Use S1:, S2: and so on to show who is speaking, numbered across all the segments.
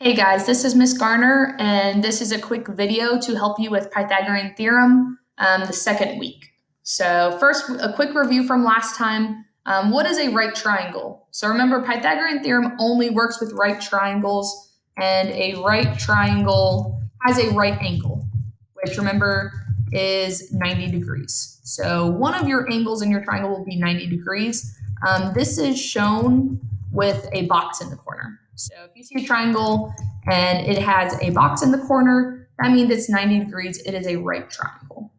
S1: Hey guys, this is Miss Garner, and this is a quick video to help you with Pythagorean theorem um, the second week. So first, a quick review from last time. Um, what is a right triangle? So remember, Pythagorean theorem only works with right triangles, and a right triangle has a right angle, which remember is 90 degrees. So one of your angles in your triangle will be 90 degrees. Um, this is shown with a box in the corner. So if you see a triangle and it has a box in the corner, that means it's 90 degrees. It is a right triangle.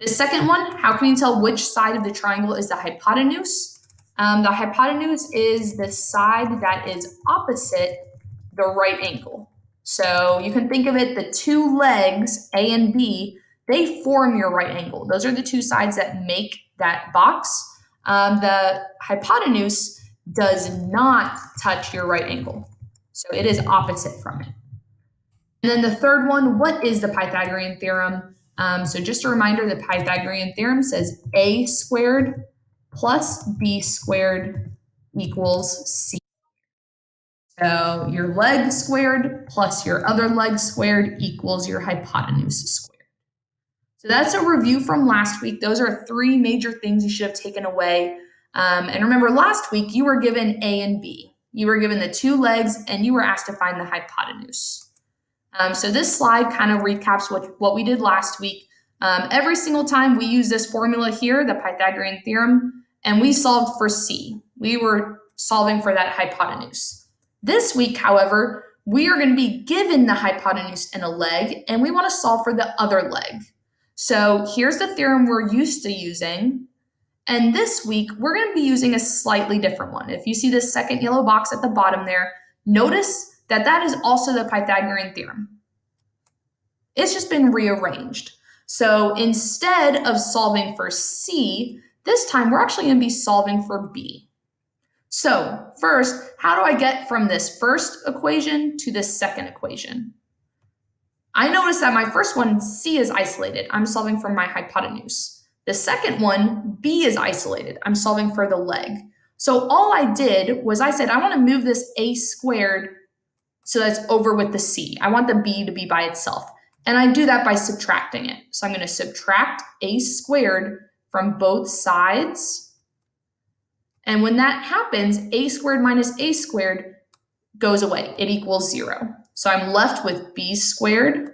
S1: The second one, how can you tell which side of the triangle is the hypotenuse? Um, the hypotenuse is the side that is opposite the right angle. So you can think of it, the two legs, A and B, they form your right angle. Those are the two sides that make that box. Um, the hypotenuse does not touch your right angle. So it is opposite from it. And then the third one, what is the Pythagorean theorem? Um, so just a reminder, the Pythagorean theorem says a squared plus b squared equals c. So your leg squared plus your other leg squared equals your hypotenuse squared. So that's a review from last week. Those are three major things you should have taken away um, and remember, last week you were given A and B. You were given the two legs and you were asked to find the hypotenuse. Um, so this slide kind of recaps what, what we did last week. Um, every single time we use this formula here, the Pythagorean theorem, and we solved for C. We were solving for that hypotenuse. This week, however, we are going to be given the hypotenuse and a leg, and we want to solve for the other leg. So here's the theorem we're used to using. And this week, we're going to be using a slightly different one. If you see the second yellow box at the bottom there, notice that that is also the Pythagorean theorem. It's just been rearranged. So instead of solving for C, this time we're actually going to be solving for B. So first, how do I get from this first equation to this second equation? I notice that my first one, C is isolated. I'm solving for my hypotenuse. The second one, B is isolated. I'm solving for the leg. So all I did was I said, I want to move this A squared so that's over with the C. I want the B to be by itself. And I do that by subtracting it. So I'm going to subtract A squared from both sides. And when that happens, A squared minus A squared goes away. It equals zero. So I'm left with B squared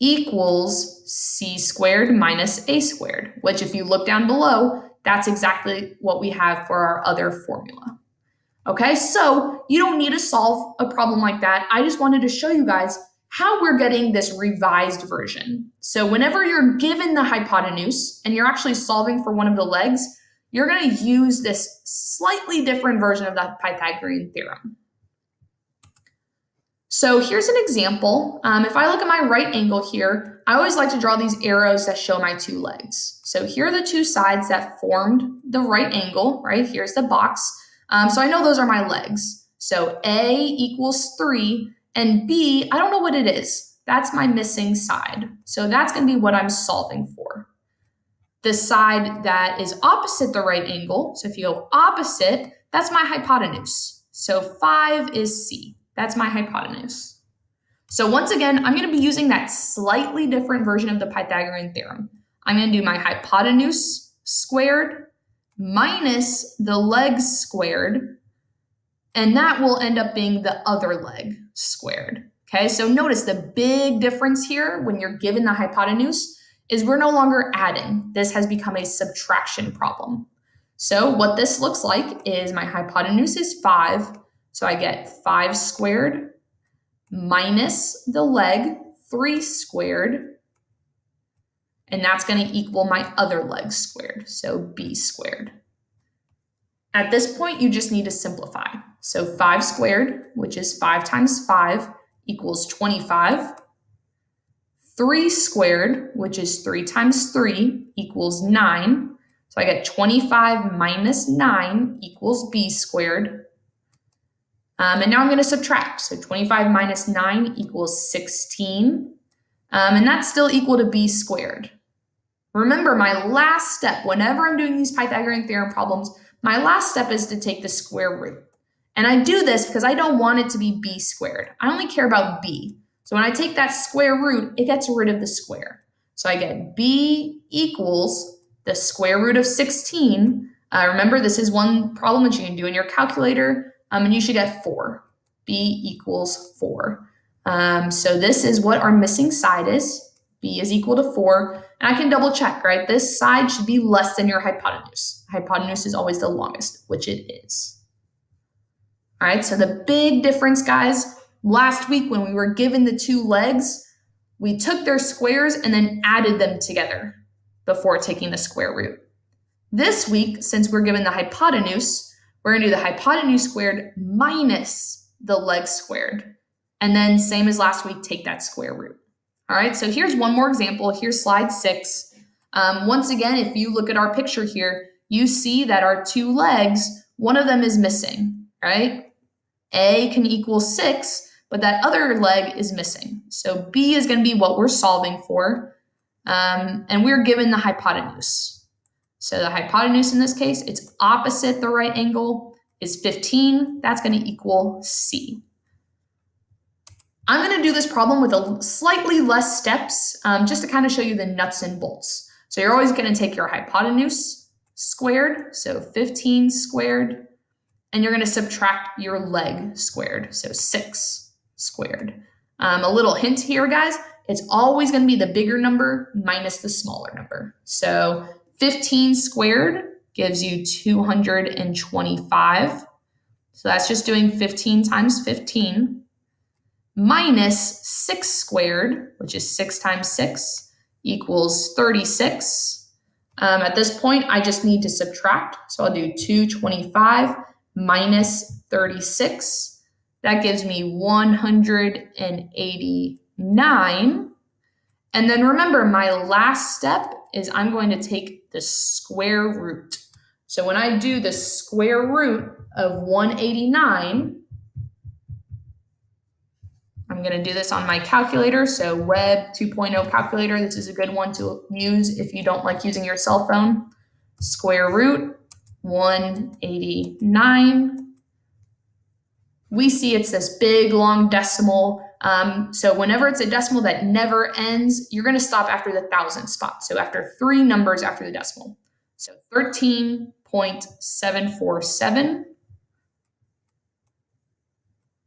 S1: equals c squared minus a squared, which if you look down below, that's exactly what we have for our other formula. Okay, so you don't need to solve a problem like that. I just wanted to show you guys how we're getting this revised version. So whenever you're given the hypotenuse and you're actually solving for one of the legs, you're going to use this slightly different version of the Pythagorean theorem. So here's an example. Um, if I look at my right angle here, I always like to draw these arrows that show my two legs. So here are the two sides that formed the right angle, right? Here's the box. Um, so I know those are my legs. So A equals 3, and B, I don't know what it is. That's my missing side. So that's going to be what I'm solving for. The side that is opposite the right angle, so if you go opposite, that's my hypotenuse. So 5 is C. That's my hypotenuse. So once again, I'm going to be using that slightly different version of the Pythagorean theorem. I'm going to do my hypotenuse squared minus the legs squared, and that will end up being the other leg squared. Okay, so notice the big difference here when you're given the hypotenuse is we're no longer adding. This has become a subtraction problem. So what this looks like is my hypotenuse is 5, so I get 5 squared minus the leg, 3 squared, and that's going to equal my other leg squared, so b squared. At this point, you just need to simplify. So 5 squared, which is 5 times 5, equals 25. 3 squared, which is 3 times 3, equals 9. So I get 25 minus 9 equals b squared. Um, and now I'm going to subtract. So 25 minus 9 equals 16. Um, and that's still equal to b squared. Remember, my last step, whenever I'm doing these Pythagorean theorem problems, my last step is to take the square root. And I do this because I don't want it to be b squared. I only care about b. So when I take that square root, it gets rid of the square. So I get b equals the square root of 16. Uh, remember, this is one problem that you can do in your calculator, um, and you should get 4. b equals 4. Um, so this is what our missing side is. b is equal to 4. And I can double check, right? This side should be less than your hypotenuse. Hypotenuse is always the longest, which it is. All right, so the big difference, guys, last week when we were given the two legs, we took their squares and then added them together before taking the square root. This week, since we're given the hypotenuse, we're going to do the hypotenuse squared minus the leg squared. And then same as last week, take that square root. All right, so here's one more example. Here's slide six. Um, once again, if you look at our picture here, you see that our two legs, one of them is missing, right? A can equal six, but that other leg is missing. So B is to be what we're solving for. Um, and we're given the hypotenuse. So the hypotenuse in this case, it's opposite the right angle, is 15. That's going to equal C. I'm going to do this problem with a slightly less steps um, just to kind of show you the nuts and bolts. So you're always going to take your hypotenuse squared, so 15 squared, and you're going to subtract your leg squared, so 6 squared. Um, a little hint here, guys, it's always going to be the bigger number minus the smaller number. So 15 squared gives you 225. So that's just doing 15 times 15 minus 6 squared, which is 6 times 6, equals 36. Um, at this point, I just need to subtract. So I'll do 225 minus 36 that gives me 189. And then remember, my last step is I'm going to take the square root. So when I do the square root of 189, I'm going to do this on my calculator. So Web 2.0 calculator, this is a good one to use if you don't like using your cell phone. Square root 189 we see it's this big long decimal. Um, so whenever it's a decimal that never ends, you're going to stop after the thousand spot. So after three numbers after the decimal. So 13.747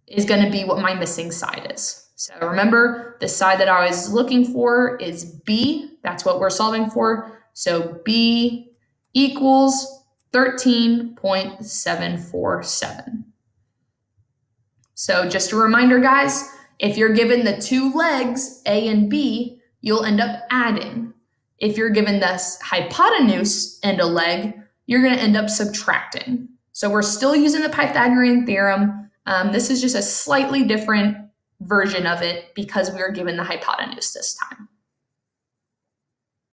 S1: is going to be what my missing side is. So remember, the side that I was looking for is B. That's what we're solving for. So B equals 13.747. So just a reminder, guys, if you're given the two legs, A and B, you'll end up adding. If you're given this hypotenuse and a leg, you're going to end up subtracting. So we're still using the Pythagorean theorem. Um, this is just a slightly different version of it because we are given the hypotenuse this time.